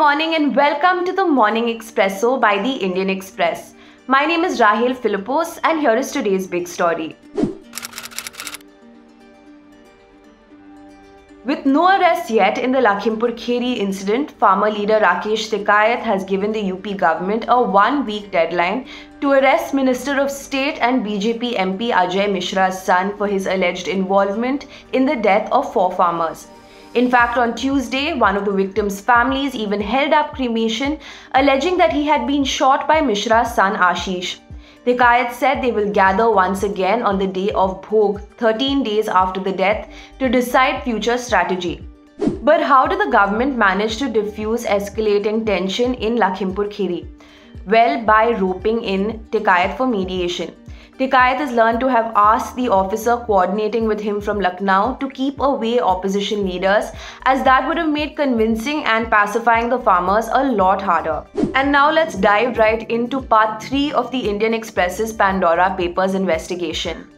morning and welcome to the Morning Expresso by the Indian Express. My name is Rahel Philippos and here is today's big story. With no arrests yet in the Lakhimpur Kheri incident, farmer leader Rakesh Tikait has given the UP government a one-week deadline to arrest Minister of State and BJP MP Ajay Mishra's son for his alleged involvement in the death of four farmers. In fact, on Tuesday, one of the victims' families even held up cremation, alleging that he had been shot by Mishra's son Ashish. Tikait said they will gather once again on the day of Bhog, 13 days after the death, to decide future strategy. But how did the government manage to diffuse escalating tension in Lakhimpur Kheri? Well, by roping in Tikait for mediation. Tikait has learned to have asked the officer coordinating with him from Lucknow to keep away opposition leaders as that would have made convincing and pacifying the farmers a lot harder. And now let's dive right into part 3 of the Indian Express's Pandora Papers investigation.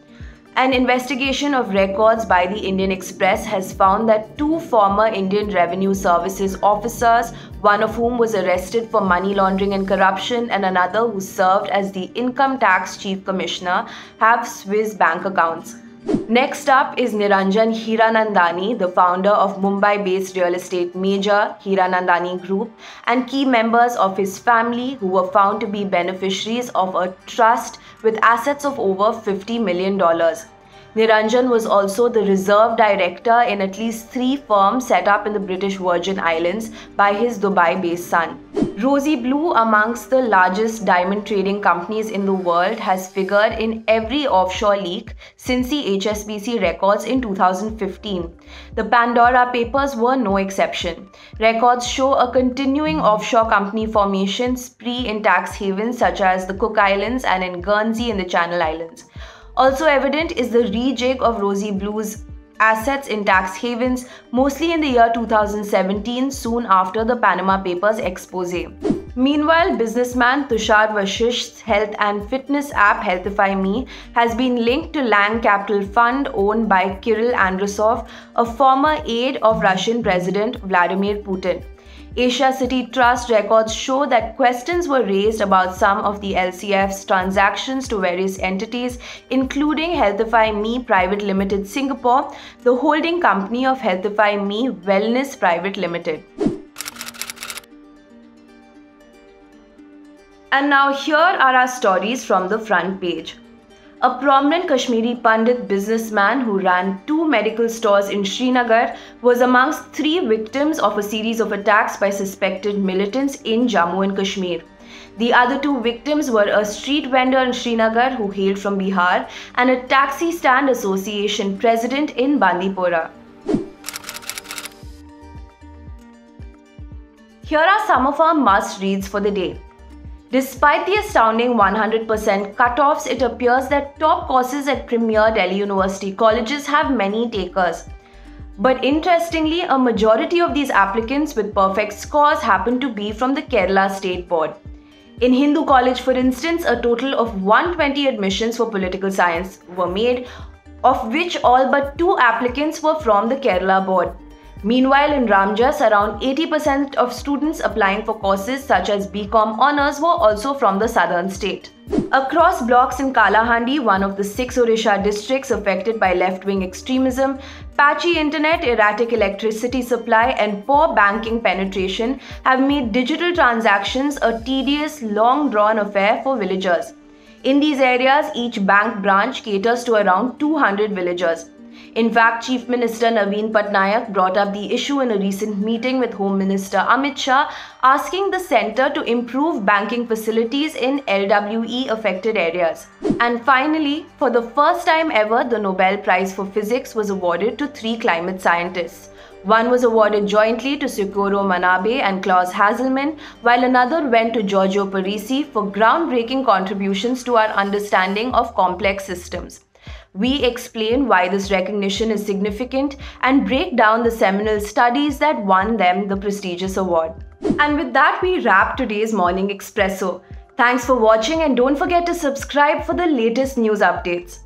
An investigation of records by the Indian Express has found that two former Indian Revenue Services officers, one of whom was arrested for money laundering and corruption and another who served as the Income Tax Chief Commissioner, have Swiss bank accounts. Next up is Niranjan Hiranandani, the founder of Mumbai-based real estate major Hiranandani Group and key members of his family who were found to be beneficiaries of a trust with assets of over $50 million. Niranjan was also the reserve director in at least three firms set up in the British Virgin Islands by his Dubai based son. Rosy Blue, amongst the largest diamond trading companies in the world, has figured in every offshore leak since the HSBC records in 2015. The Pandora Papers were no exception. Records show a continuing offshore company formation spree in tax havens such as the Cook Islands and in Guernsey in the Channel Islands. Also evident is the rejig of Rosy Blue's assets in tax havens, mostly in the year 2017, soon after the Panama Papers expose. Meanwhile, businessman Tushar Vashisht's health and fitness app Healthify Me has been linked to Lang Capital Fund owned by Kirill Androsov, a former aide of Russian President Vladimir Putin. AsiaCiti Trust records show that questions were raised about some of the LCF's transactions to various entities, including Healthify Me Private Limited Singapore, the holding company of Healthify Me Wellness Private Limited. And now here are our stories from the front page. A prominent Kashmiri Pandit businessman who ran two medical stores in Srinagar was amongst three victims of a series of attacks by suspected militants in Jammu and Kashmir. The other two victims were a street vendor in Srinagar who hailed from Bihar and a taxi stand association president in Bandipora. Here are some of our must reads for the day. Despite the astounding 100% cutoffs, it appears that top courses at premier Delhi University colleges have many takers. But interestingly, a majority of these applicants with perfect scores happen to be from the Kerala State Board. In Hindu College, for instance, a total of 120 admissions for political science were made, of which all but two applicants were from the Kerala Board. Meanwhile, in Ramjas, around 80% of students applying for courses such as BCom honours were also from the southern state. Across blocks in Kalahandi, one of the six Odisha districts affected by left wing extremism, patchy internet, erratic electricity supply, and poor banking penetration have made digital transactions a tedious, long drawn affair for villagers. In these areas, each bank branch caters to around 200 villagers. In fact, Chief Minister Naveen Patnaik brought up the issue in a recent meeting with Home Minister Amit Shah, asking the centre to improve banking facilities in LWE affected areas. And finally, for the first time ever, the Nobel Prize for Physics was awarded to three climate scientists. One was awarded jointly to Syukuro Manabe and Klaus Hasselmann, while another went to Giorgio Parisi for groundbreaking contributions to our understanding of complex systems. We explain why this recognition is significant and break down the seminal studies that won them the prestigious award. And with that, we wrap today's Morning Expresso. Thanks for watching and don't forget to subscribe for the latest news updates.